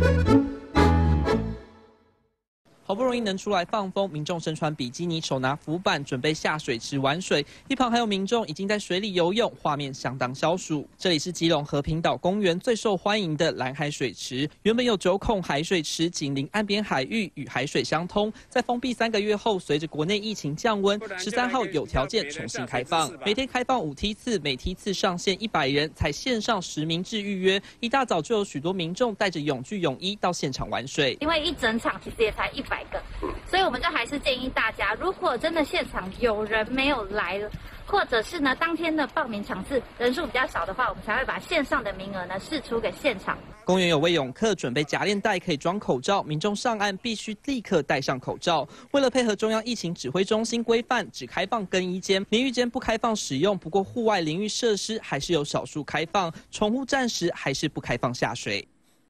Thank you. 好不容易能出来放风，民众身穿比基尼，手拿浮板，准备下水池玩水。一旁还有民众已经在水里游泳，画面相当消暑。这里是基隆和平岛公园最受欢迎的蓝海水池，原本有九孔海水池，紧邻岸边海域，与海水相通。在封闭三个月后，随着国内疫情降温，十三号有条件重新开放，每天开放五梯次，每梯次上限一百人，才线上实名制预约。一大早就有许多民众带着泳具泳衣到现场玩水，因为一整场其实也才一百。个，所以我们就还是建议大家，如果真的现场有人没有来了，或者是呢当天的报名场次人数比较少的话，我们才会把线上的名额呢释出给现场。公园有为泳客准备夹链袋可以装口罩，民众上岸必须立刻戴上口罩。为了配合中央疫情指挥中心规范，只开放更衣间、淋浴间不开放使用。不过户外淋浴设施还是有少数开放，宠物暂时还是不开放下水。